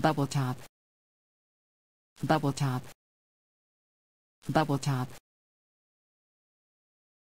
bubble top bubble top bubble top